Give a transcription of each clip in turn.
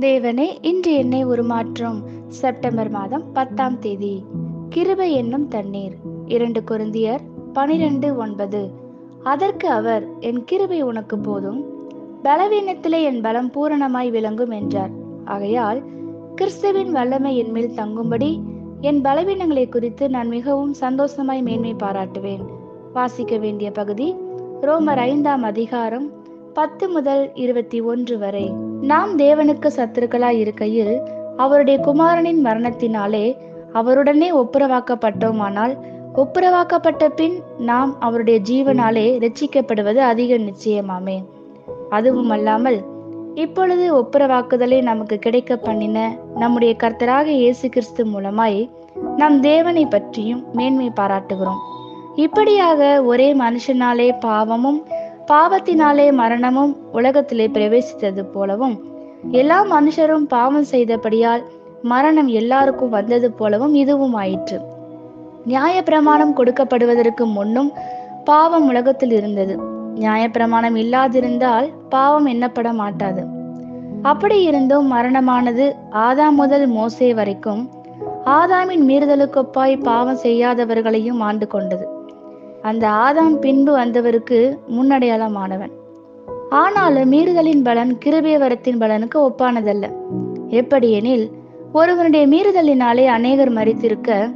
தேவனே இன்று என்னை உருமாற்றும். செப்டம்பர் மாதம் பத்தாம் தேதி. கிருபை என்னும் தண்ணீர். இரண்டு குருந்தியர் பனிரெண்டு ஒன்பது. அதற்கு அவர் என் கிருபை உனக்கு போதும். பலவீனத்திலே என் பலம் பூரணமாய் விளங்கும் என்றார். ஆகையால் கிறிஸ்துவின் வல்லமை என் மேல் தங்கும்படி என் பலவீனங்களை குறித்து நான் மிகவும் சந்தோஷமாய் மேன்மை பாராட்டுவேன். வாசிக்க வேண்டிய பகுதி ரோமர் ஐந்தாம் அதிகாரம் பத்து முதல் இருபத்தி ஒன்று வரை. நாம் தேவனுக்கு சத்துருக்களாய் இருக்கையில் அவருடைய குமாரனின் மரணத்தினாலே அவருடனே ஒப்புரவாக்கப்பட்டோமானால் ஒப்புரவாக்கப்பட்ட பின் நாம் அவருடைய ஜீவனாலே ரட்சிக்கப்படுவது அதிக நிச்சயமாமே. அதுவும் அல்லாமல் இப்பொழுது ஒப்புரவாக்குதலை நமக்கு கிடைக்க பண்ணின நம்முடைய கர்த்தராக இயேசு கிறிஸ்து மூலமாய் நம் தேவனை பற்றியும் மேன்மை பாராட்டுகிறோம். இப்படியாக ஒரே மனுஷனாலே பாவமும் பாவத்தினாலே மரணமும் உலகத்திலே பிரவேசித்தது போலவும் எல்லா மனுஷரும் பாவம் செய்தபடியால் மரணம் எல்லாருக்கும் வந்தது போலவும் இதுவும் ஆயிற்று. நியாயப்பிரமாணம் கொடுக்கப்படுவதற்கு முன்னும் பாவம் உலகத்தில் இருந்தது. நியாயப்பிரமாணம் இல்லாதிருந்தால் பாவம் எண்ணப்பட மாட்டாது. அப்படி இருந்தும் மரணமானது ஆதாம் முதல் மோசே வரைக்கும் ஆதாமின் மீறுதலுக்கொப்பாய் பாவம் செய்யாதவர்களையும் ஆண்டு கொண்டது. அந்த ஆதாம் பின்பு வந்தவருக்கு முன்னடையாளமானவன். ஆனாலும் மீறுதலின் பலன் கிருபிய வரத்தின் பலனுக்கு ஒப்பானதல்ல. எப்படியெனில் ஒருவனுடைய மீறுதலினாலே அநேகர் மறித்திருக்க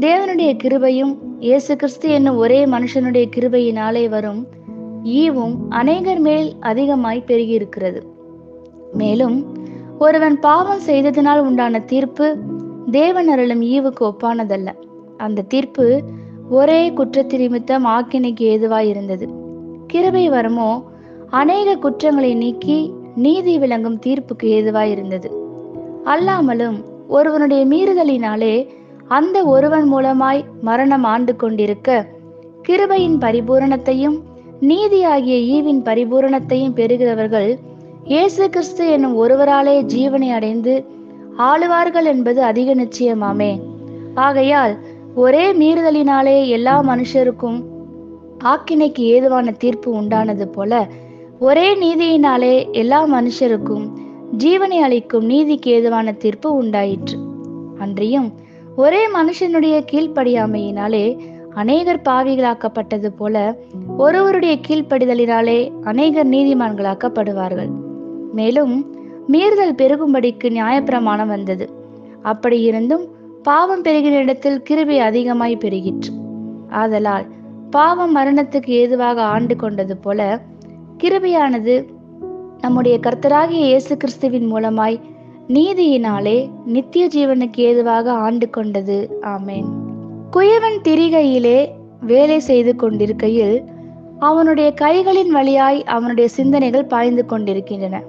தேவனுடைய கிருபையும் இயேசு கிறிஸ்து என்னும் ஒரே மனுஷனுடைய கிருபையினாலே வரும் ஈவும் அநேகர் மேல் அதிகமாய் பெருகியிருக்கிறது. மேலும் ஒருவன் பாவம் செய்ததினால் உண்டான தீர்ப்பு தேவன் அருளும் ஈவுக்கு ஒப்பானதல்ல. அந்த தீர்ப்பு ஒரே குற்றத்து நிமித்தம் ஆக்கினைக்கு ஏதுவாய் இருந்தது கிருபை வரமோ அநேக குற்றங்களை நீக்கி நீதி விளங்கும் தீர்ப்புக்கு ஏதுவாய் இருந்தது அல்லாமலும் ஒருவனுடைய மீறுதலினாலே அந்த ஒருவன் மூலமாய் மரணம் ஆண்டு கொண்டிருக்க கிருபையின் பரிபூரணத்தையும் நீதி ஆகிய ஈவின் பரிபூரணத்தையும் பெறுகிறவர்கள் இயேசு கிறிஸ்து என்னும் ஒருவராலே ஜீவனை அடைந்து ஆளுவார்கள் என்பது அதிக நிச்சயமாமே. ஆகையால் ஒரே மீறுதலினாலே எல்லா மனுஷருக்கும் ஆக்கினைக்கு ஏதுவான தீர்ப்பு உண்டானது போல ஒரே நீதியினாலே எல்லா மனுஷருக்கும் ஜீவனை அளிக்கும் நீதிக்கு ஏதுவான தீர்ப்பு உண்டாயிற்று. அன்றியும் ஒரே மனுஷனுடைய கீழ்ப்படியாமையினாலே அநேகர் பாவிகளாக்கப்பட்டது போல ஒருவருடைய கீழ்ப்படிதலினாலே அநேகர் நீதிமான்களாக்கப்படுவார்கள். மேலும் மீறுதல் பெருகும்படிக்கு நியாயப்பிரமாணம் வந்தது. அப்படி இருந்தும் பாவம் பெருகிற இடத்தில் கிருபை அதிகமாய் பெருகிற்று. ஆதலால் பாவம் மரணத்துக்கு ஏதுவாக ஆண்டு கொண்டது போல கிருபையானது நம்முடைய கர்த்தராகிய இயேசு கிறிஸ்துவின் மூலமாய் நீதியினாலே நித்திய ஜீவனுக்கு ஏதுவாக ஆண்டு கொண்டது. ஆமேன். குயவன் திரிகையிலே வேலை செய்து கொண்டிருக்கையில் அவனுடைய கைகளின் வழியாய் அவனுடைய சிந்தனைகள் பாய்ந்து கொண்டிருக்கின்றன.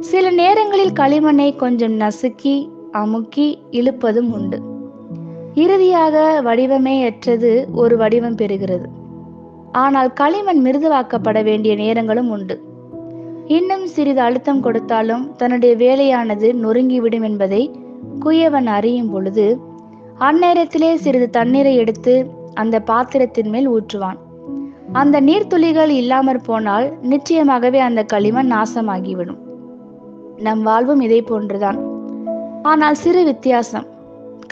சில நேரங்களில் களிமண்ணை கொஞ்சம் நசுக்கி அமுக்கி இழுப்பதும் உண்டு. இறுதியாக வடிவமே அற்றது ஒரு வடிவம் பெறுகிறது. ஆனால் களிமண் மிருதுவாக்கப்பட வேண்டிய நேரங்களும் உண்டு. இன்னும் சிறிது அழுத்தம் கொடுத்தாலும் தன்னுடைய வேலையானது நொறுங்கிவிடும் என்பதை குயவன் அறியும் பொழுது அந்நேரத்திலே சிறிது தண்ணீரை எடுத்து அந்த பாத்திரத்தின் மேல் ஊற்றுவான். அந்த நீர்த்துளிகள் இல்லாமற் போனால் நிச்சயமாகவே அந்த களிமண் நாசமாகிவிடும். நம் வாழ்வும் இதை போன்றுதான். ஆனால் சிறு வித்தியாசம்.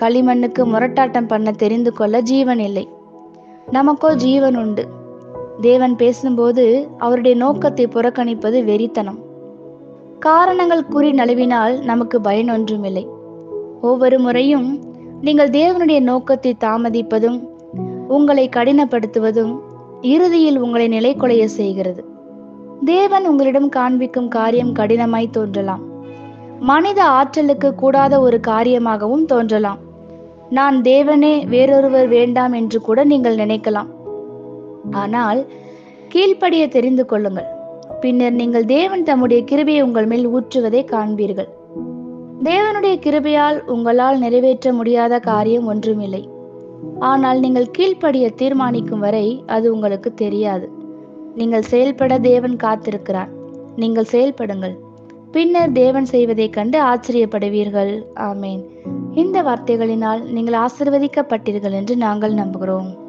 களிமண்ணுக்கு முரட்டாட்டம் பண்ண தெரிந்து கொள்ள ஜீவன் இல்லை. நமக்கோ ஜீவன் உண்டு. தேவன் பேசும்போது அவருடைய நோக்கத்தை புறக்கணிப்பது வெறித்தனம். காரணங்கள் கூறி நழுவினால் நமக்கு பயன் ஒன்றுமில்லை. ஒவ்வொரு முறையும் நீங்கள் தேவனுடைய நோக்கத்தை தாமதிப்பதும் உங்களை கடினப்படுத்துவதும் இறுதியில் உங்களை நிலை கொலைய செய்கிறது. தேவன் உங்களிடம் காண்பிக்கும் காரியம் கடினமாய் தோன்றலாம். மனித ஆற்றலுக்கு கூடாத ஒரு காரியமாகவும் தோன்றலாம். நான் தேவனே வேறொருவர் வேண்டாம் என்று கூட நீங்கள் நினைக்கலாம். ஆனால் கீழ்ப்படிய தெரிந்து கொள்ளுங்கள். பின்னர் நீங்கள் தேவன் தம்முடைய கிருபையை உங்கள் மேல் ஊற்றுவதை காண்பீர்கள். தேவனுடைய கிருபையால் உங்களால் நிறைவேற்ற முடியாத காரியம் ஒன்றுமில்லை. ஆனால் நீங்கள் கீழ்ப்படிய தீர்மானிக்கும் வரை அது உங்களுக்கு தெரியாது. நீங்கள் செயல்பட தேவன் காத்திருக்கிறார். நீங்கள் செயல்படுங்கள். பின்னர் தேவன் செய்வதைக் கண்டு ஆச்சரியப்படுவீர்கள். ஆமேன். இந்த வார்த்தைகளினால் நீங்கள் ஆசிர்வதிக்கப்பட்டீர்கள் என்று நாங்கள் நம்புகிறோம்.